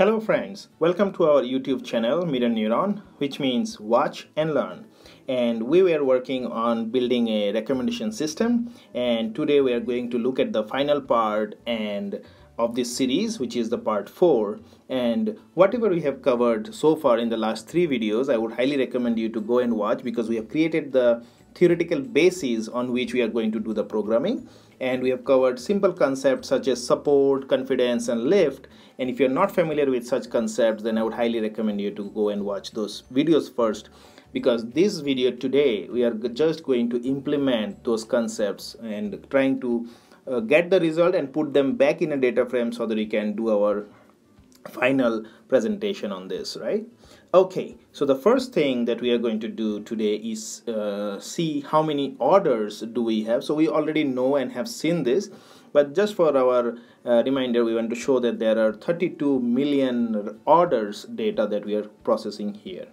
Hello friends, welcome to our YouTube channel Mirror Neuron which means watch and learn. And we were working on building a recommendation system and today we are going to look at the final part and of this series which is the part 4 and whatever we have covered so far in the last three videos I would highly recommend you to go and watch because we have created the theoretical basis on which we are going to do the programming. And we have covered simple concepts such as support, confidence and lift. And if you're not familiar with such concepts then I would highly recommend you to go and watch those videos first. Because this video today we are just going to implement those concepts and trying to uh, get the result and put them back in a data frame so that we can do our final presentation on this right? Okay so the first thing that we are going to do today is uh, see how many orders do we have. So we already know and have seen this but just for our uh, reminder we want to show that there are 32 million orders data that we are processing here.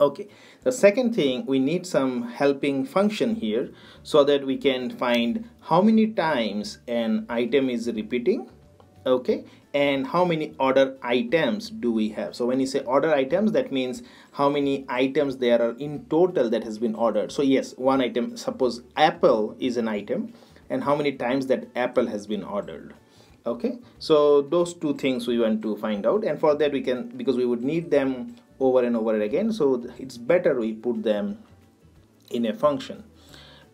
Okay the second thing we need some helping function here so that we can find how many times an item is repeating okay and how many order items do we have? So when you say order items that means how many items there are in total that has been ordered. So yes one item suppose apple is an item and how many times that apple has been ordered. Okay so those two things we want to find out and for that we can because we would need them over and over again so it's better we put them in a function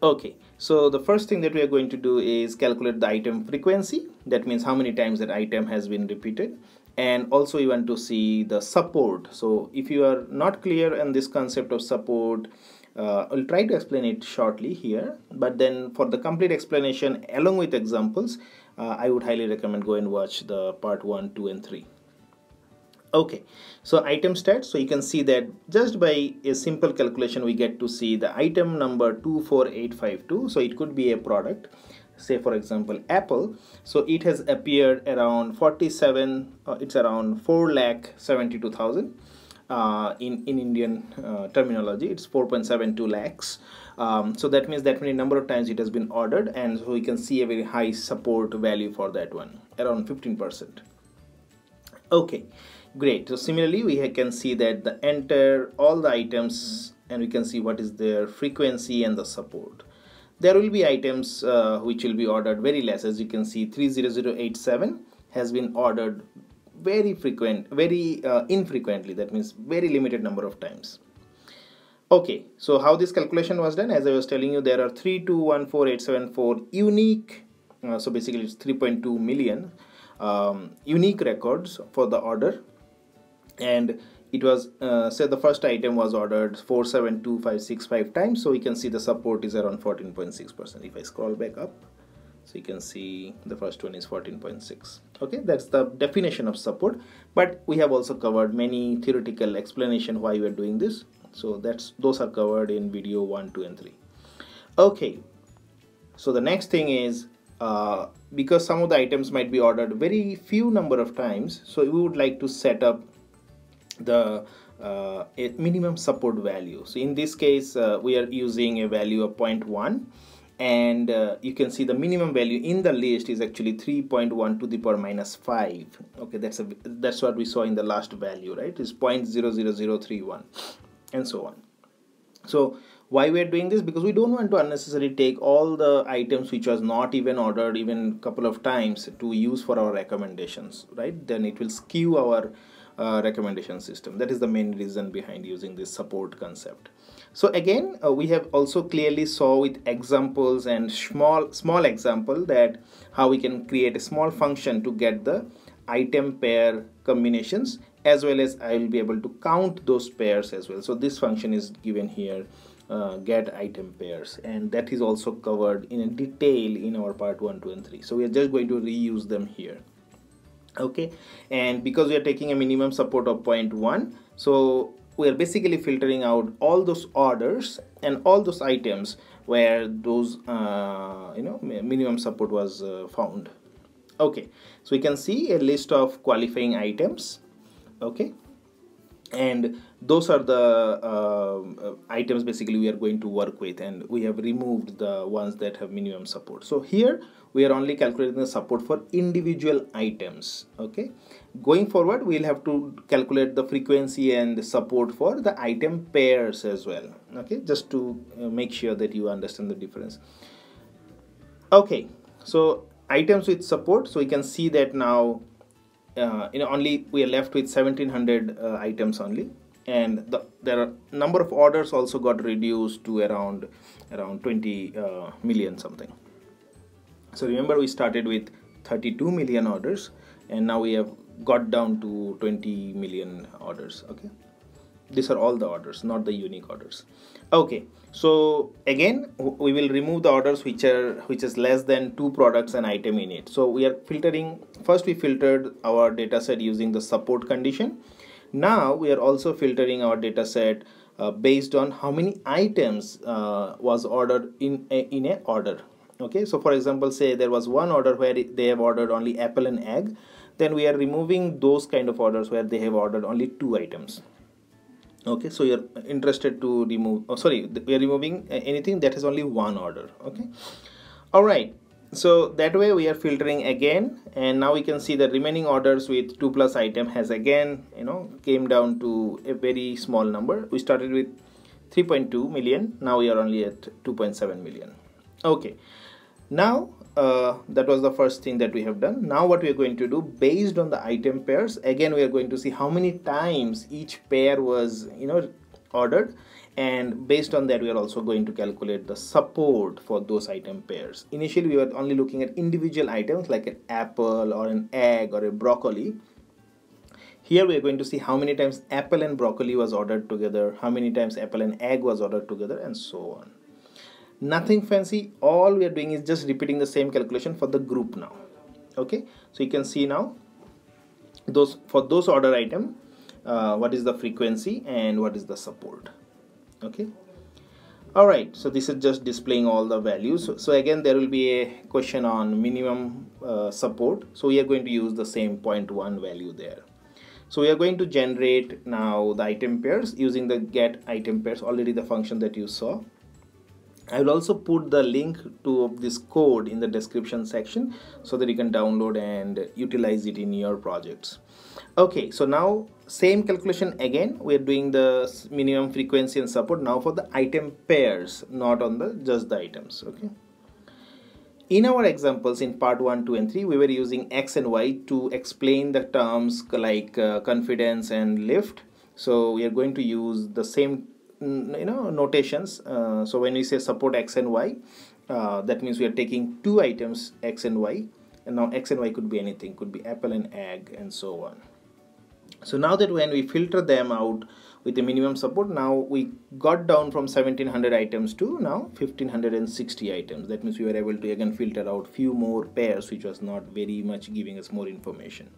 okay so the first thing that we are going to do is calculate the item frequency. That means how many times that item has been repeated. And also you want to see the support. So if you are not clear on this concept of support, uh, I'll try to explain it shortly here. But then for the complete explanation along with examples, uh, I would highly recommend go and watch the part 1, 2 and 3 okay. So item stats. So you can see that just by a simple calculation we get to see the item number 24852 so it could be a product. Say for example apple. So it has appeared around 47 uh, it's around 4 lakh 72000 uh, in in Indian uh, terminology. It's 4.72 lakhs. Um, so that means that many number of times it has been ordered and so we can see a very high support value for that one around 15 percent. Okay great. So similarly we can see that the enter all the items and we can see what is their frequency and the support. There will be items uh, which will be ordered very less. As you can see 30087 has been ordered very frequent very uh, infrequently. That means very limited number of times. Okay. So how this calculation was done? As i was telling you there are 3214874 unique uh, so basically it's 3.2 million um, unique records for the order and it was uh, say the first item was ordered 472565 times so we can see the support is around 14.6 percent. If i scroll back up so you can see the first one is 14.6 okay that's the definition of support. But we have also covered many theoretical explanation why we are doing this. So that's those are covered in video 1 2 and 3 okay so the next thing is uh, because some of the items might be ordered very few number of times so we would like to set up the uh, minimum support value. So in this case uh, we are using a value of 0.1 and uh, you can see the minimum value in the list is actually 3.1 to the power minus 5 okay that's a that's what we saw in the last value right? Is 0.00031 and so on. So why we are doing this? Because we don't want to unnecessarily take all the items which was not even ordered even couple of times to use for our recommendations right? Then it will skew our uh, recommendation system. That is the main reason behind using this support concept. So again uh, we have also clearly saw with examples and small small example that how we can create a small function to get the item pair combinations as well as I will be able to count those pairs as well. So this function is given here uh, get item pairs and that is also covered in detail in our part 1 2 and 3 so we are just going to reuse them here okay? And because we are taking a minimum support of 0.1 so we are basically filtering out all those orders and all those items where those uh, you know minimum support was uh, found. Okay? So we can see a list of qualifying items. Okay and those are the uh, items basically we are going to work with. And we have removed the ones that have minimum support. So here we are only calculating the support for individual items okay? Going forward we'll have to calculate the frequency and support for the item pairs as well okay? Just to uh, make sure that you understand the difference. Okay so items with support. So we can see that now uh, you know only we are left with 1700 uh, items only. And the, there are number of orders also got reduced to around around 20 uh, million something. So remember we started with 32 million orders and now we have got down to 20 million orders okay these are all the orders not the unique orders. Okay so again we will remove the orders which are which is less than two products and item in it. So we are filtering first we filtered our data set using the support condition. Now we are also filtering our data set uh, based on how many items uh, was ordered in a, in a order. Okay so for example say there was one order where they have ordered only apple and egg then we are removing those kind of orders where they have ordered only two items okay so you're interested to remove oh sorry we are removing uh, anything that has only one order okay? All right so that way we are filtering again and now we can see the remaining orders with 2 plus item has again you know came down to a very small number. We started with 3.2 million now we are only at 2.7 million. Okay now uh, that was the first thing that we have done. Now what we are going to do based on the item pairs again we are going to see how many times each pair was you know ordered. And based on that we are also going to calculate the support for those item pairs. Initially we were only looking at individual items like an apple or an egg or a broccoli. Here we are going to see how many times apple and broccoli was ordered together how many times apple and egg was ordered together and so on nothing fancy. All we are doing is just repeating the same calculation for the group now. Okay? So you can see now those for those order item uh, what is the frequency and what is the support. Okay? All right so this is just displaying all the values. So, so again there will be a question on minimum uh, support. So we are going to use the same 0.1 value there. So we are going to generate now the item pairs using the get item pairs. Already the function that you saw I will also put the link to this code in the description section so that you can download and utilize it in your projects. Okay, so now same calculation again, we are doing the minimum frequency and support now for the item pairs, not on the just the items, okay. In our examples in part 1, 2 and 3, we were using X and Y to explain the terms like uh, confidence and lift. So we are going to use the same you know notations uh, so when we say support x and y uh, that means we are taking two items x and y and now x and y could be anything could be apple and egg and so on. So now that when we filter them out with the minimum support now we got down from 1700 items to now 1560 items. That means we were able to again filter out few more pairs which was not very much giving us more information.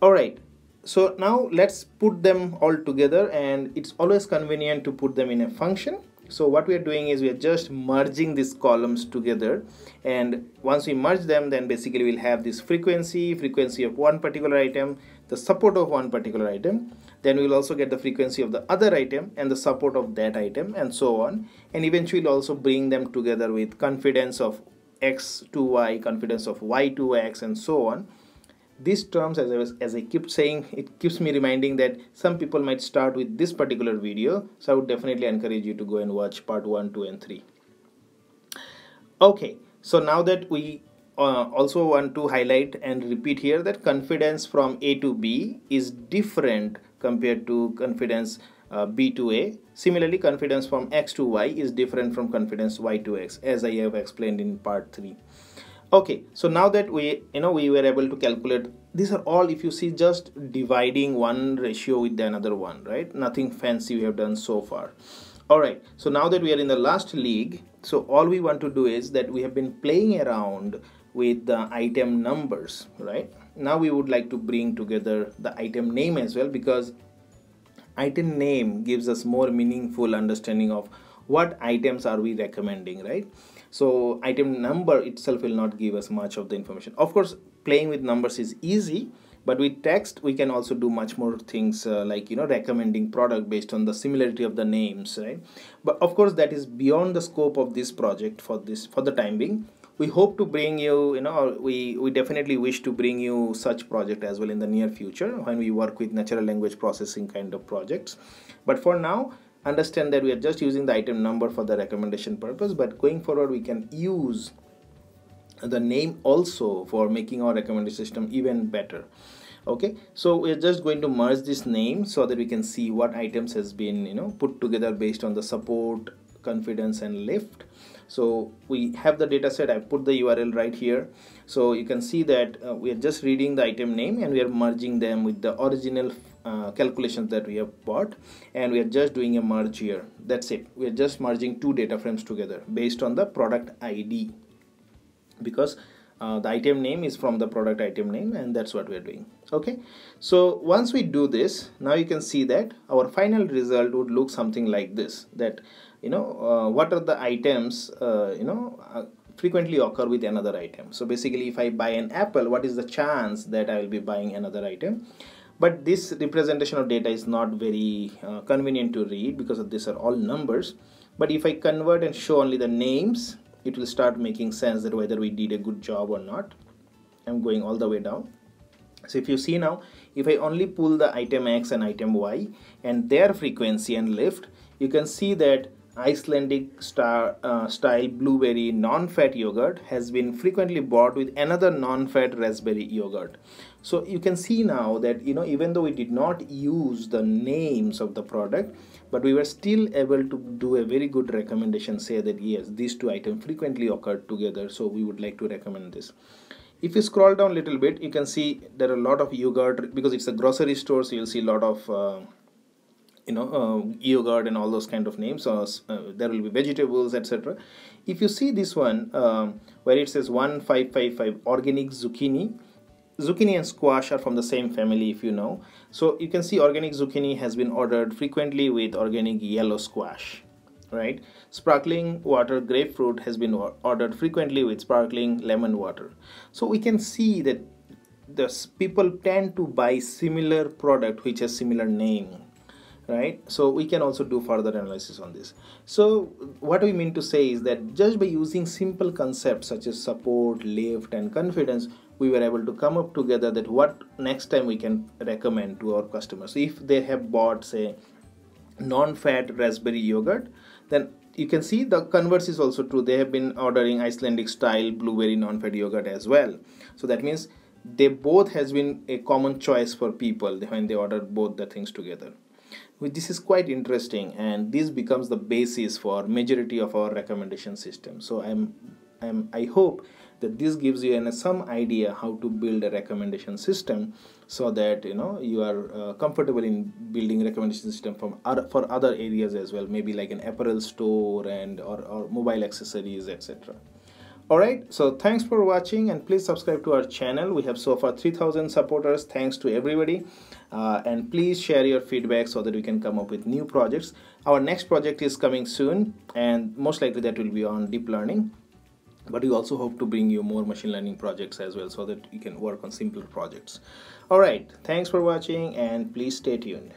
All right so now let's put them all together and it's always convenient to put them in a function. So what we are doing is we are just merging these columns together. And once we merge them then basically we'll have this frequency frequency of one particular item the support of one particular item. Then we'll also get the frequency of the other item and the support of that item and so on. And eventually also bring them together with confidence of x to y confidence of y to x and so on these terms as I, was, as I keep saying it keeps me reminding that some people might start with this particular video. So I would definitely encourage you to go and watch part 1 2 and 3 okay. So now that we uh, also want to highlight and repeat here that confidence from A to B is different compared to confidence uh, B to A. Similarly, confidence from X to Y is different from confidence Y to X as I have explained in part 3 okay so now that we you know we were able to calculate these are all if you see just dividing one ratio with the another one right? Nothing fancy we have done so far. All right so now that we are in the last league so all we want to do is that we have been playing around with the item numbers right? Now we would like to bring together the item name as well because item name gives us more meaningful understanding of what items are we recommending right so item number itself will not give us much of the information. Of course playing with numbers is easy but with text we can also do much more things uh, like you know recommending product based on the similarity of the names right? But of course that is beyond the scope of this project for this for the time being. We hope to bring you you know we we definitely wish to bring you such project as well in the near future when we work with natural language processing kind of projects. But for now understand that we are just using the item number for the recommendation purpose but going forward we can use the name also for making our recommendation system even better. Okay? So we're just going to merge this name so that we can see what items has been you know put together based on the support confidence and lift. So we have the data set. I put the url right here. So you can see that uh, we are just reading the item name and we are merging them with the original uh, calculations that we have bought and we are just doing a merge here. That's it. We are just merging two data frames together based on the product id because uh, the item name is from the product item name and that's what we're doing. Okay? So once we do this now you can see that our final result would look something like this that you know uh, what are the items uh, you know uh, frequently occur with another item. So basically if i buy an apple what is the chance that i will be buying another item but this representation of data is not very uh, convenient to read because of these are all numbers. But if i convert and show only the names it will start making sense that whether we did a good job or not. I'm going all the way down. So if you see now if i only pull the item x and item y and their frequency and lift you can see that Icelandic star, uh, style blueberry non-fat yogurt has been frequently bought with another non-fat raspberry yogurt. So you can see now that you know even though we did not use the names of the product, but we were still able to do a very good recommendation say that yes these two items frequently occurred together so we would like to recommend this if you scroll down a little bit you can see there are a lot of yogurt because it's a grocery store so you'll see a lot of uh, you know uh, yogurt and all those kind of names uh, uh, there will be vegetables etc if you see this one um, where it says 1555 organic zucchini zucchini and squash are from the same family if you know. So you can see organic zucchini has been ordered frequently with organic yellow squash right? Sparkling water grapefruit has been ordered frequently with sparkling lemon water. So we can see that the people tend to buy similar product which has similar name right? So we can also do further analysis on this. So what we mean to say is that just by using simple concepts such as support lift and confidence we were able to come up together that what next time we can recommend to our customers. If they have bought say non-fat raspberry yogurt then you can see the converse is also true. They have been ordering icelandic style blueberry non-fat yogurt as well. So that means they both has been a common choice for people when they order both the things together this is quite interesting and this becomes the basis for majority of our recommendation system. So i'm i'm i hope that this gives you an, some idea how to build a recommendation system so that you know you are uh, comfortable in building recommendation system from other, for other areas as well maybe like an apparel store and or, or mobile accessories etc alright so thanks for watching and please subscribe to our channel. We have so far 3000 supporters. Thanks to everybody. Uh, and please share your feedback so that we can come up with new projects. Our next project is coming soon and most likely that will be on deep learning. But we also hope to bring you more machine learning projects as well so that you can work on simpler projects. All right thanks for watching and please stay tuned